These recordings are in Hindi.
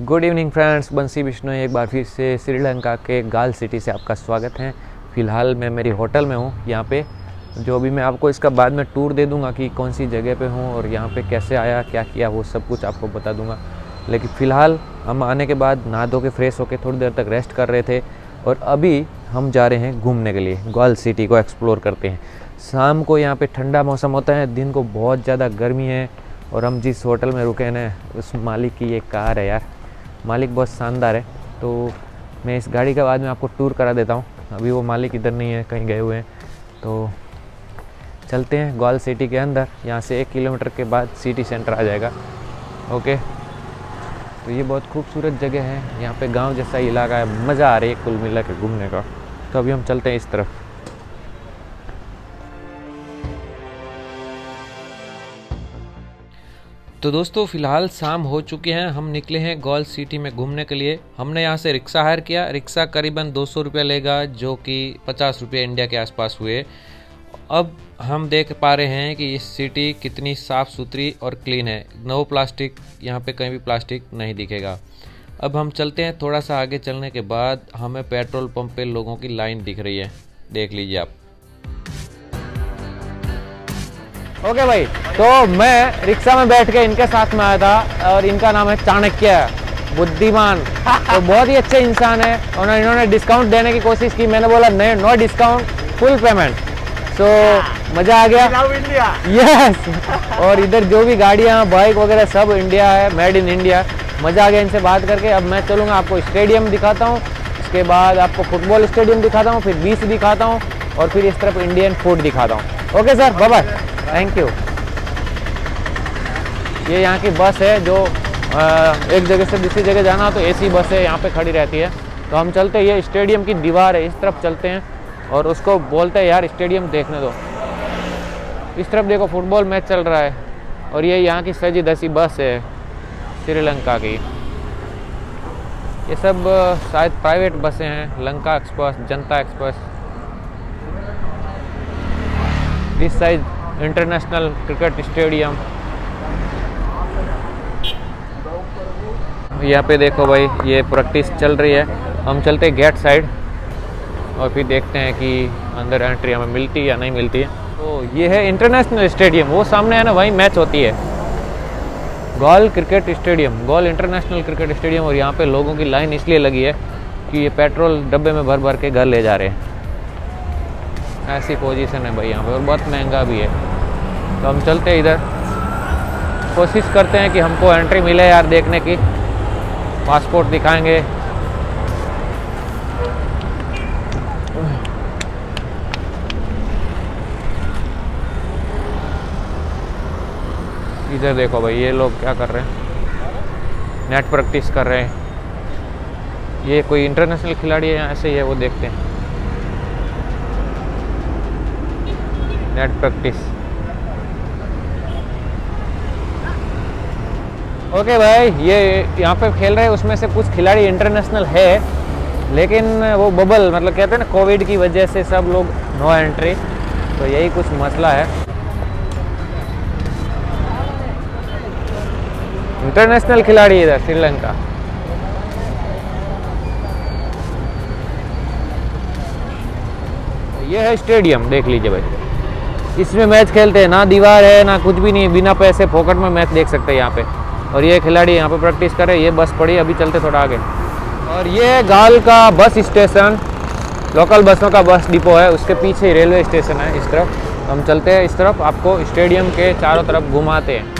गुड इवनिंग फ्रेंड्स बंसी विष्णु एक बार फिर से श्रीलंका के गाल सिटी से आपका स्वागत है। फ़िलहाल मैं मेरी होटल में हूँ। यहाँ पे जो अभी मैं आपको इसका बाद में टूर दे दूँगा कि कौन सी जगह पे हूँ और यहाँ पे कैसे आया, क्या किया, वो सब कुछ आपको बता दूँगा। लेकिन फ़िलहाल हम आने के बाद नहा धो के फ्रेश होके थोड़ी देर तक रेस्ट कर रहे थे और अभी हम जा रहे हैं घूमने के लिए। ग्वाल सिटी को एक्सप्लोर करते हैं। शाम को यहाँ पे ठंडा मौसम होता है। दिन को बहुत ज़्यादा गर्मी है और हम जिस होटल में रुके हैं, उस मालिक की ये कार है यार। मालिक बहुत शानदार है। तो मैं इस गाड़ी के बाद में आपको टूर करा देता हूँ। अभी वो मालिक इधर नहीं है, कहीं गए हुए हैं। तो चलते हैं ग्वाल सिटी के अंदर। यहाँ से एक किलोमीटर के बाद सिटी सेंटर आ जाएगा। ओके? तो ये बहुत खूबसूरत जगह है। यहाँ पे गाँव जैसा इलाका है। मज़ा आ रही है कुल मिला के घूमने का। तो अभी हम चलते हैं इस तरफ़। तो दोस्तों, फ़िलहाल शाम हो चुके हैं। हम निकले हैं गोल सिटी में घूमने के लिए। हमने यहाँ से रिक्शा हायर किया। रिक्शा करीबन दो सौ रुपये लेगा, जो कि पचास रुपये इंडिया के आसपास हुए। अब हम देख पा रहे हैं कि इस सिटी कितनी साफ़ सुथरी और क्लीन है। नो प्लास्टिक यहाँ पे कहीं भी प्लास्टिक नहीं दिखेगा। अब हम चलते हैं थोड़ा सा आगे चलने के बाद। हमें पेट्रोल पंप पे लोगों की लाइन दिख रही है। देख लीजिए आप। ओके भाई। तो मैं रिक्शा में बैठ के इनके साथ में आया था और इनका नाम है चाणक्य बुद्धिमान। तो बहुत ही अच्छे इंसान है और इन्होंने डिस्काउंट देने की कोशिश की। मैंने बोला नहीं नो डिस्काउंट फुल पेमेंट तो मज़ा आ गया। यस और इधर जो भी गाड़ियाँ बाइक वगैरह सब इंडिया है मेड इन इंडिया मज़ा आ गया इनसे बात करके। अब मैं चलूँगा आपको स्टेडियम दिखाता हूँ। उसके बाद आपको फुटबॉल स्टेडियम दिखाता हूँ फिर बीच दिखाता हूँ और फिर इस तरफ़ इंडियन फ़ूड दिखाता हूँ। Okay sir bye bye thank you ये यहाँ की बस है जो एक जगह से दूसरी जगह जाना हो तो एसी बस है, यहाँ पे खड़ी रहती है। तो हम चलते हैं, ये स्टेडियम की दीवार है, इस तरफ़ चलते हैं और उसको बोलते हैं, यार, स्टेडियम देखने दो। इस तरफ़ देखो, फुटबॉल मैच चल रहा है और ये यहाँ की सजी दसी बस है, श्रीलंका की। ये सब शायद प्राइवेट बसें हैं, Lanka express, Janata express. This size international cricket stadium यहाँ पे देखो भाई, ये प्रैक्टिस चल रही है। हम चलते हैं गेट साइड और फिर देखते हैं कि अंदर एंट्री हमें मिलती है या नहीं मिलती है। तो ये है इंटरनेशनल स्टेडियम वो सामने है ना वहीं मैच होती है। Galle cricket stadium Galle international cricket stadium और यहाँ पे लोगों की लाइन इसलिए लगी है कि ये पेट्रोल डब्बे में भर भर के घर ले जा रहे हैं। ऐसी पोजीशन है भाई यहाँ पे और बहुत महँगा भी है। तो हम चलते हैं इधर। कोशिश करते हैं कि हमको एंट्री मिले यार देखने की। पासपोर्ट दिखाएँगे। इधर देखो भाई, ये लोग क्या कर रहे हैं? नेट प्रैक्टिस कर रहे हैं। ये कोई इंटरनेशनल खिलाड़ी है ऐसे ही है, वो देखते हैं। नेट प्रैक्टिस ओके भाई, ये यहाँ पे खेल रहे हैं, उसमें से कुछ खिलाड़ी इंटरनेशनल है, लेकिन वो बबल मतलब कहते हैं ना कोविड की वजह से सब लोग नो एंट्री तो यही कुछ मसला है। इंटरनेशनल खिलाड़ी इधर, श्रीलंका। ये है स्टेडियम देख लीजिए भाई। इसमें मैच खेलते हैं, ना दीवार है, ना कुछ भी नहीं, बिना पैसे फोकट में मैच देख सकते हैं यहाँ पे। और ये खिलाड़ी यहाँ पर प्रैक्टिस करे ये बस पड़ी, अभी चलते थोड़ा आगे। और ये गाल का बस स्टेशन लोकल बसों का बस डिपो है, उसके पीछे रेलवे स्टेशन है, इस तरफ़। हम चलते हैं इस तरफ़, आपको स्टेडियम के चारों तरफ़ घुमाते हैं।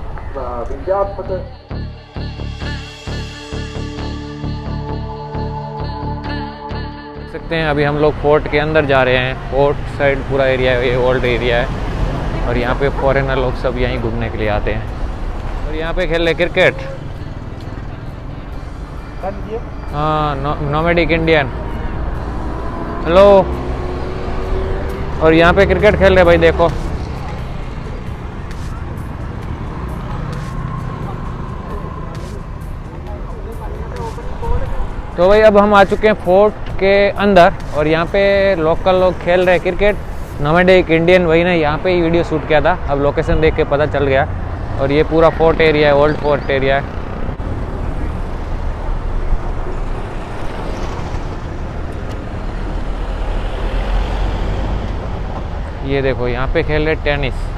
विज्ञापक सकते हैं, अभी हम लोग फोर्ट के अंदर जा रहे हैं। फोर्ट साइड पूरा एरिया ये ओल्ड एरिया है। और यहाँ पे फॉरेनर लोग सब यहीं घूमने के लिए आते हैं। और यहाँ पे खेल रहे क्रिकेट। हाँ नॉमेडिक इंडियन हेलो और यहाँ पे क्रिकेट खेल रहे भाई, देखो। तो भाई, अब हम आ चुके हैं फोर्ट के अंदर और यहाँ पे लोकल लोग खेल रहे हैं क्रिकेट नवेडे एक इंडियन वही ने, यहाँ पे ही वीडियो शूट किया था। अब लोकेशन देख के पता चल गया। और ये पूरा फोर्ट एरिया है ओल्ड फोर्ट एरिया है। ये देखो, यहाँ पे खेल रहे टेनिस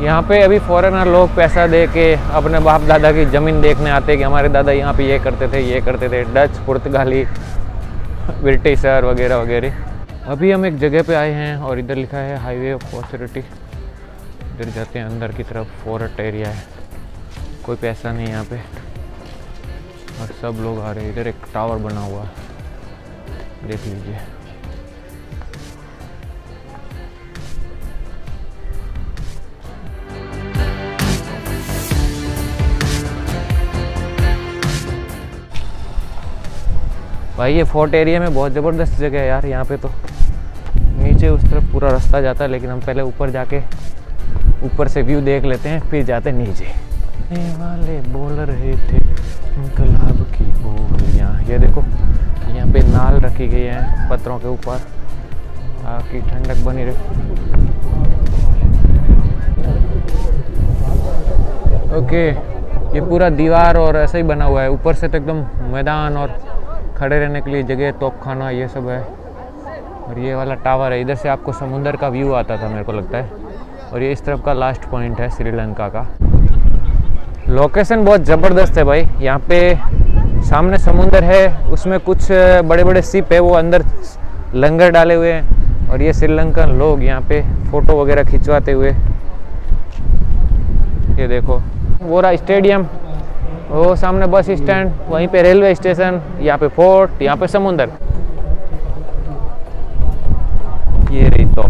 यहाँ पे अभी फॉरेनर लोग पैसा दे के अपने बाप दादा की ज़मीन देखने आते कि हमारे दादा यहाँ पे ये करते थे, ये करते थे डच पुर्तगाली ब्रिटिशर वगैरह वगैरह। अभी हम एक जगह पे आए हैं और इधर लिखा है हाईवे ऑफ़ ऑथोरिटी इधर जाते हैं, अंदर की तरफ़ फॉरेस्ट एरिया है। कोई पैसा नहीं यहाँ पे। और सब लोग आ रहे हैं, इधर एक टावर बना हुआ देख लीजिए। भाई ये फोर्ट एरिया में बहुत ज़बरदस्त जगह है यार, यहाँ पे तो। नीचे उस तरफ़ पूरा रास्ता जाता है, लेकिन हम पहले ऊपर जाके, ऊपर से व्यू देख लेते हैं, फिर जाते नीचे। वाले बोल रहे थे इनकलाब की बोलियाँ ये देखो, यहाँ पे नाल रखी गई है पत्थरों के ऊपर। ताकि ठंडक बनी रहे। ओके ये पूरा दीवार और ऐसा ही बना हुआ है। ऊपर से तो एकदम मैदान और खड़े रहने के लिए जगह तोप खाना ये सब है। और ये वाला टावर है। इधर से आपको समुंदर का व्यू आता था, मेरे को लगता है। और ये इस तरफ़ का लास्ट पॉइंट है, श्रीलंका का। लोकेशन बहुत ज़बरदस्त है भाई। यहाँ पे सामने समुंदर है, उसमें कुछ बड़े बड़े सिप है, वो अंदर लंगर डाले हुए हैं। और ये श्रीलंकन लोग यहाँ पे फ़ोटो वगैरह खिंचवाते हुए। ये देखो। वो रहा स्टेडियम। वो सामने बस स्टैंड, वहीं पे रेलवे स्टेशन, यहाँ पे फोर्ट, यहाँ पे समुंदर। ये रही तो।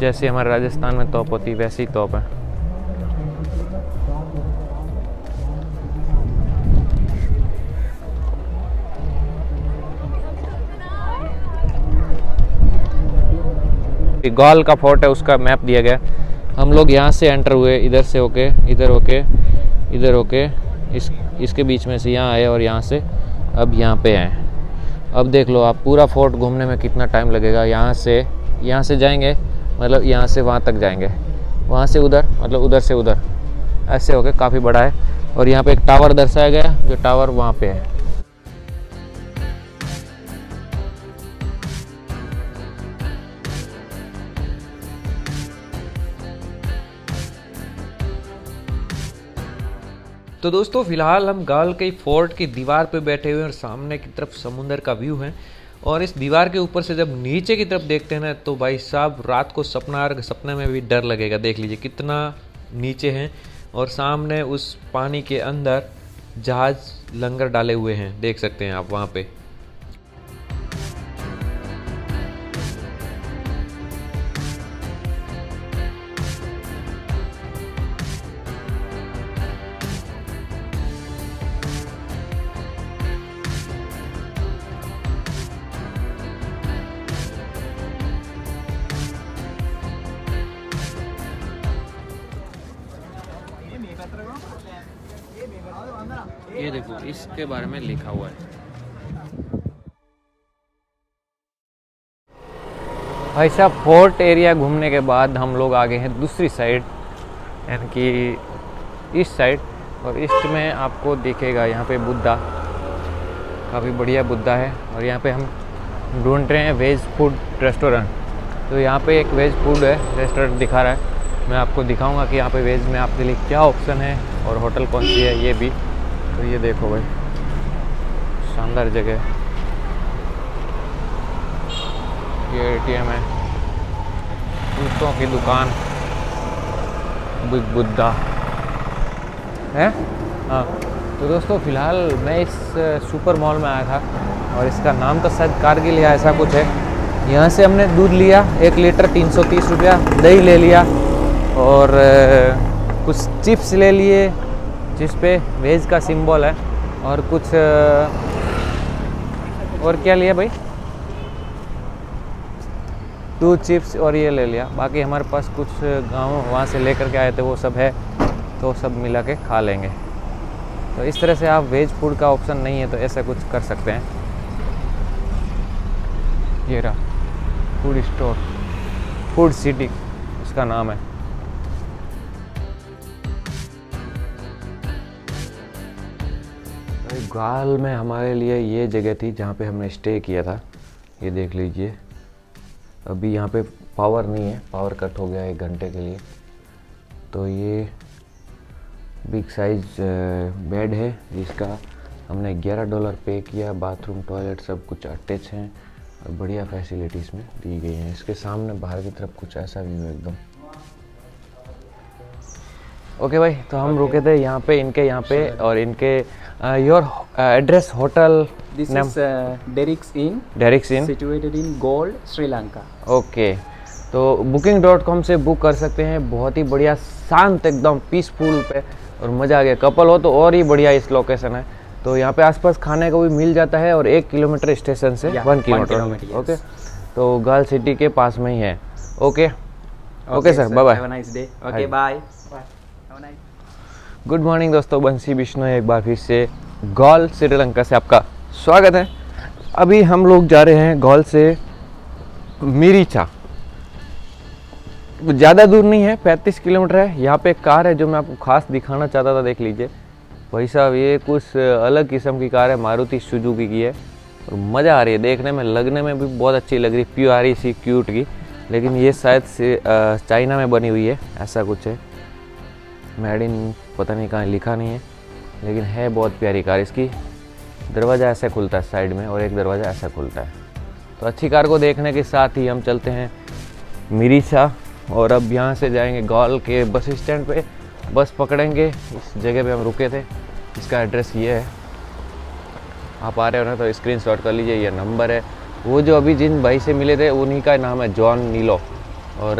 जैसे हमारे राजस्थान में तोप होती, वैसी तोप है। गॉल का फोर्ट है, उसका मैप दिया गया। हम लोग यहाँ से एंटर हुए, इधर से होके, इधर होके इधर होके, इस, इसके बीच में से यहाँ आए और यहाँ से अब यहाँ पे आए। अब देख लो आप, पूरा फोर्ट घूमने में कितना टाइम लगेगा। यहाँ से यहाँ से जाएँगे मतलब यहाँ से वहाँ तक जाएँगे। वहाँ से उधर मतलब उधर से उधर। ऐसे होके काफ़ी बड़ा है। और यहाँ पे एक टावर दर्शाया गया, जो टावर वहाँ पे है। तो दोस्तों, फ़िलहाल हम गाल के फोर्ट की दीवार पर बैठे हुए हैं और सामने की तरफ़ समुंदर का व्यू है। और इस दीवार के ऊपर से जब नीचे की तरफ़ देखते हैं ना तो भाई साहब, रात को सपना, सपने में भी डर लगेगा। देख लीजिए, कितना नीचे हैं और सामने उस पानी के अंदर जहाज़ लंगर डाले हुए हैं। देख सकते हैं आप वहाँ पे। ये देखो, इसके बारे में लिखा हुआ है। भाई साहब, फोर्ट एरिया घूमने के बाद हम लोग आ गए हैं दूसरी साइड। यानी कि ईस्ट साइड और ईस्ट में आपको दिखेगा यहाँ पे बुद्धा। काफ़ी बढ़िया बुद्धा है और यहाँ पे हम ढूंढ रहे हैं वेज फ़ूड रेस्टोरेंट। तो यहाँ पे एक वेज फ़ूड है, रेस्टोरेंट दिखा रहा है। मैं आपको दिखाऊँगा कि यहाँ पे वेज में आपके लिए क्या ऑप्शन है और होटल कौन सी है, ये भी। तो ये देखो भाई। शानदार जगह। ये एटीएम है। जूतों की दुकान। बिग बुद्धा। है? हाँ। तो दोस्तों, फ़िलहाल मैं इस सुपर मॉल में आया था और इसका नाम तो शायद कारगिल या ऐसा कुछ है। यहाँ से हमने दूध लिया, एक लीटर तीन सौ तीस रुपया, दही ले लिया और कुछ चिप्स ले लिए जिस पे वेज का सिंबल है और कुछ और क्या लिया भाई? दूध चिप्स और ये ले लिया। बाकी हमारे पास कुछ गाँव वहाँ से लेकर के आए थे, वो सब है तो सब मिला के खा लेंगे। तो इस तरह से आप वेज फ़ूड का ऑप्शन नहीं है तो ऐसा कुछ कर सकते हैं। ये रहा, फ़ूड स्टोर, फ़ूड सिटी उसका नाम है। भाई, गाल में हमारे लिए ये जगह थी जहाँ पे हमने स्टे किया था। ये देख लीजिए। अभी यहाँ पे पावर नहीं है। पावर कट हो गया एक घंटे के लिए। तो ये बिग साइज़ बेड है जिसका हमने 11 डॉलर पे किया। बाथरूम टॉयलेट सब कुछ अटैच हैं और बढ़िया फैसिलिटीज़ में दी गई हैं। इसके सामने बाहर की तरफ़ कुछ ऐसा व्यू है एकदम। ओके भाई तो हम रुके थे यहाँ पे इनके यहाँ पे और इनके your address hotel is uh, Derek's Inn, Derek's Inn in Gold, Sri Lanka. Okay तो बुकिंग डॉट कॉम से बुक कर सकते हैं। बहुत ही बढ़िया शांत एकदम पीसफुल पे और मज़ा आ गया। कपल हो तो और ही बढ़िया इस लोकेशन है। तो यहाँ पे आसपास खाने को भी मिल जाता है और एक किलोमीटर स्टेशन से वन किलोमीटर ओके तो गर्ल सिटी के पास में ही है। Okay okay sir bye bye nice day. Okay, bye. Good morning दोस्तों, बंसी बिश्नो एक बार फिर से गॉल श्रीलंका से आपका स्वागत है। अभी हम लोग जा रहे हैं गॉल से मिरीचा। ज़्यादा दूर नहीं है 35 किलोमीटर है। यहाँ पे एक कार है जो मैं आपको खास दिखाना चाहता था, देख लीजिए। भाई साहब, ये कुछ अलग किस्म की कार है, मारुति सुजुकी की है। और मज़ा आ रही है, देखने में, लगने में भी बहुत अच्छी लग रही, प्यारी सी, क्यूट की। लेकिन ये शायद से चाइना में बनी हुई है, ऐसा कुछ है। मेड इन, पता नहीं कहाँ लिखा नहीं है, लेकिन है बहुत प्यारी कार इसकी। दरवाज़ा ऐसा खुलता है साइड में और एक दरवाज़ा ऐसा खुलता है। तो अच्छी कार को देखने के साथ ही हम चलते हैं मिरीसा और अब यहाँ से जाएँगे गॉल के बस स्टैंड पे। बस पकड़ेंगे, इस जगह पे हम रुके थे। इसका एड्रेस ये है। आप आ रहे हो ना तो स्क्रीन शॉट कर लीजिए, ये नंबर है। वो जो अभी जिन भाई से मिले थे, उन्हीं का नाम है जॉन नीलो। और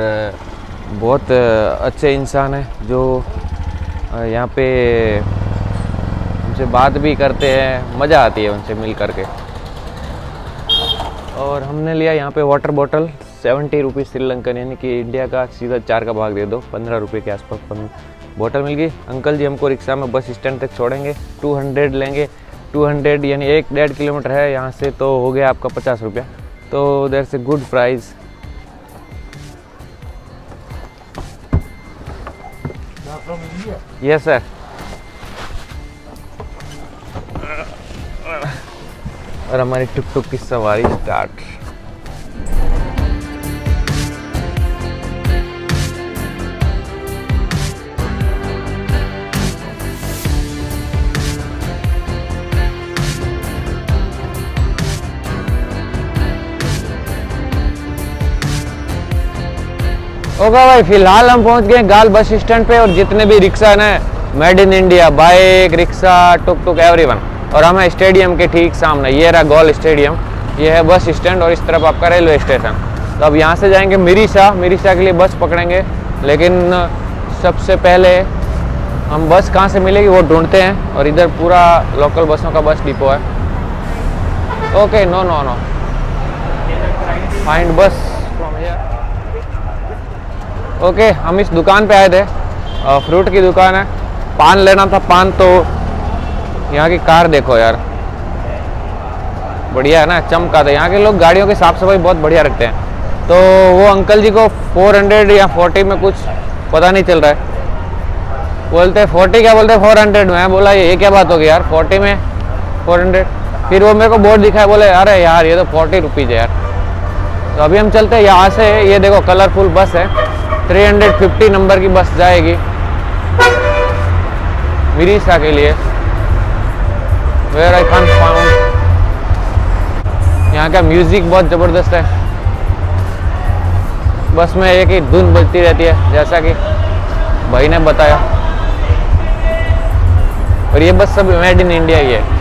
बहुत अच्छे इंसान हैं जो यहाँ पे उनसे बात भी करते हैं, मज़ा आती है उनसे मिल करके। और हमने लिया यहाँ पे water bottle seventy rupees Sri Lankan यानी कि इंडिया का सीधा चार का भाग दे दो, पंद्रह रुपये के आसपास बॉटल मिल गई। अंकल जी हमको रिक्शा में बस स्टैंड तक छोड़ेंगे टू हंड्रेड लेंगे टू हंड्रेड यानी एक डेढ़ किलोमीटर है, यहाँ से तो हो गया आपका पचास रुपया। तो देर से गुड प्राइस यस सर और हमारी टुक टुक की सवारी स्टार्ट ओके भाई, फ़िलहाल हम पहुँच गए गाल बस स्टैंड पे और जितने भी रिक्शा है, made in India, bike, rickshaw tuk tuk everyone और हम स्टेडियम के ठीक सामने, ये रहा गोल स्टेडियम, ये है बस स्टैंड और इस तरफ़ आपका रेलवे स्टेशन। तो अब यहाँ से जाएँगे मिरीसा मिरीसा के लिए बस पकड़ेंगे, लेकिन सबसे पहले हम बस कहाँ से मिलेगी वो ढूंढते हैं, और इधर पूरा लोकल बसों का बस डिपो है। Okay no no no find bus from here okay हम इस दुकान पे आए थे। फ्रूट की दुकान है। पान लेना था, पान तो यहाँ की कार देखो यार। बढ़िया है ना, चमका था यहाँ के लोग गाड़ियों की साफ़ सफ़ाई बहुत बढ़िया रखते हैं। तो वो अंकल जी को 400 या 40 में कुछ पता नहीं चल रहा है। बोलते हैं 40 क्या बोलते हैं? 400 में। बोला, ये क्या बात होगी यार? 40 में? 400 फिर वो मेरे को बोर्ड दिखाया, बोले, अरे यार, ये तो 40 रुपीज़ है यार। तो अभी हम चलते हैं, यहाँ से, ये देखो कलरफुल बस है। 350 नंबर की बस जाएगी। मिरीसा के लिए। वेयर आई कांट फाउंड यहाँ का म्यूज़िक बहुत ज़बरदस्त है। बस में एक ही धुन बजती रहती है, जैसा कि भाई ने बताया। और ये बस सब मेड इन इंडिया ही है।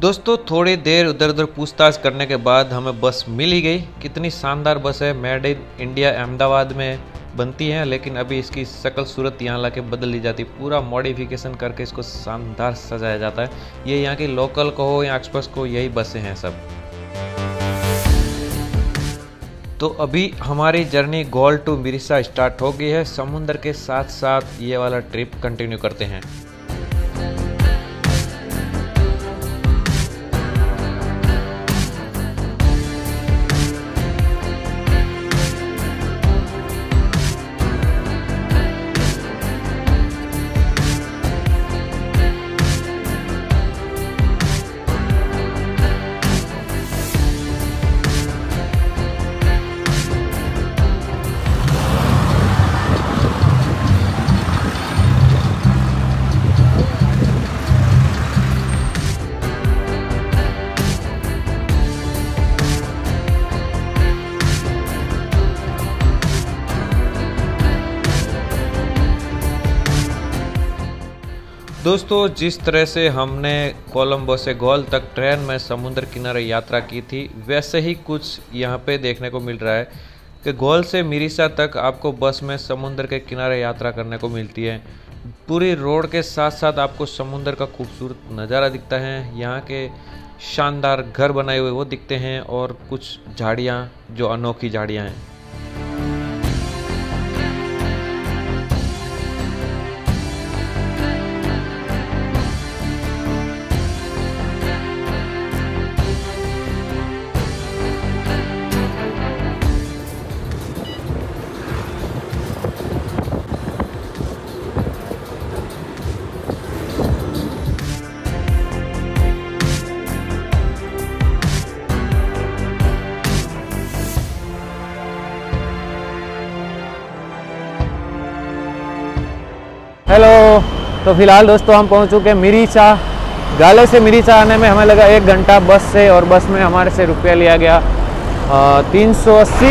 दोस्तों, थोड़ी देर उधर उधर पूछताछ करने के बाद हमें बस मिल ही गई। कितनी शानदार बस है। मेड इन इंडिया अहमदाबाद में बनती है, लेकिन अभी इसकी शक्ल सूरत यहाँ ला के बदल दी जाती है। पूरा मॉडिफिकेशन करके इसको शानदार सजाया जाता है। ये यहाँ की लोकल को हो या एक्सप्रेस को, यही बसें हैं सब। तो अभी हमारी journey Galle to Mirissa start हो गई है। समुद्र के साथ साथ ये वाला ट्रिप कंटिन्यू करते हैं। दोस्तों, जिस तरह से हमने कोलंबो से गोल तक ट्रेन में समुद्र किनारे यात्रा की थी, वैसे ही कुछ यहाँ पे देखने को मिल रहा है कि गोल से मिरीसा तक आपको बस में समुद्र के किनारे यात्रा करने को मिलती है। पूरी रोड के साथ साथ आपको समुद्र का खूबसूरत नज़ारा दिखता है। यहाँ के शानदार घर बनाए हुए वो दिखते हैं और कुछ झाड़ियाँ, जो अनोखी झाड़ियाँ हैं। हेलो तो फ़िलहाल दोस्तों हम पहुँच चुके हैं मिरीचा। गाले से मिरीचा आने में हमें लगा एक घंटा बस से और बस में हमारे से रुपया लिया गया तीन सौ अस्सी।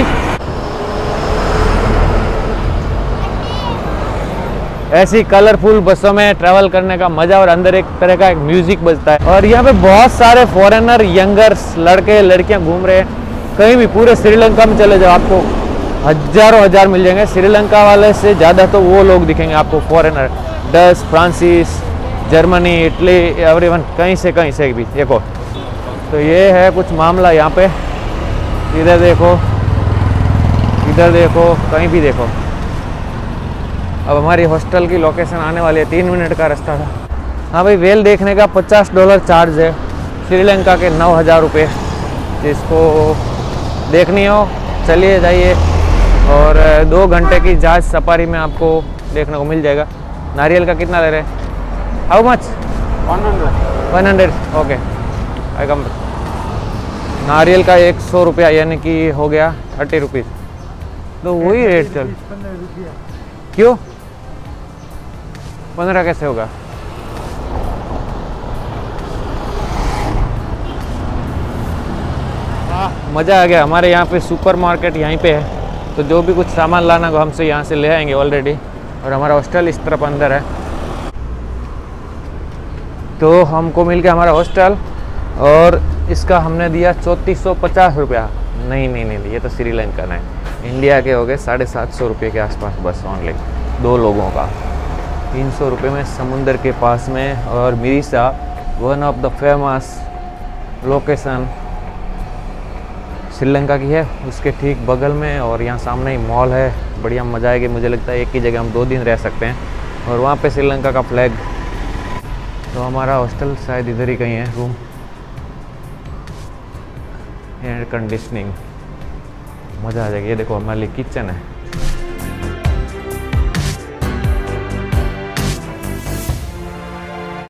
ऐसी कलरफुल बसों में ट्रैवल करने का मज़ा और अंदर एक तरह का एक म्यूज़िक बजता है। और यहाँ पे बहुत सारे फॉरेनर यंगर्स लड़के, लड़कियाँ घूम रहे हैं। कहीं भी पूरे श्रीलंका में चले जाओ आपको। हज़ारों हज़ार मिल जाएँगे। श्रीलंका वाले से ज़्यादा तो वो लोग दिखेंगे आपको foreigner Dutch, Francis, Germany, Italy everyone कहीं से कहीं से भी, देखो। तो ये है कुछ मामला यहाँ पे। इधर देखो इधर देखो, कहीं भी देखो। अब हमारी हॉस्टल की लोकेशन आने वाली है, तीन मिनट का रास्ता था। हाँ भाई, वेल देखने का पचास डॉलर चार्ज है। श्रीलंका के नौ हज़ार रुपये। जिसको देखनी हो, चलिए जाइए। और दो घंटे की जहाज़ सफारी में आपको देखने को मिल जाएगा। नारियल का कितना ले रहे हैं? How much one hundred. One hundred okay I come नारियल का एक सौ रुपया यानी कि हो गया थर्टी रुपीज़ तो वही रेट चल। क्यों? पंद्रह कैसे होगा? मज़ा आ गया। हमारे यहाँ पे सुपर मार्केट यहीं पे है। तो जो भी कुछ सामान लाना हो हमसे यहाँ से ले आएँगे ऑलरेडी और हमारा हॉस्टल इस तरफ़ अंदर है। तो हमको मिल गया हमारा हॉस्टल और इसका हमने दिया चौंतीस सौ पचास रुपया। नहीं नहीं नहीं ये तो श्रीलंका है। इंडिया के हो गए साढ़े सात सौ रुपये के आसपास बस ऑनली दो लोगों का। तीन सौ रुपये में समुंदर के पास में, और Mirissa one of the famous location Sri Lanka की है, उसके ठीक बगल में और यहाँ सामने ही मॉल है। बढ़िया मज़ा आएगी, मुझे लगता है एक ही जगह हम दो दिन रह सकते हैं। और वहाँ पे श्रीलंका का फ्लैग तो हमारा हॉस्टल शायद इधर ही कहीं है रूम एयर कंडीशनिंग मज़ा आ जाएगा। ये देखो, हमारे लिए किचन है।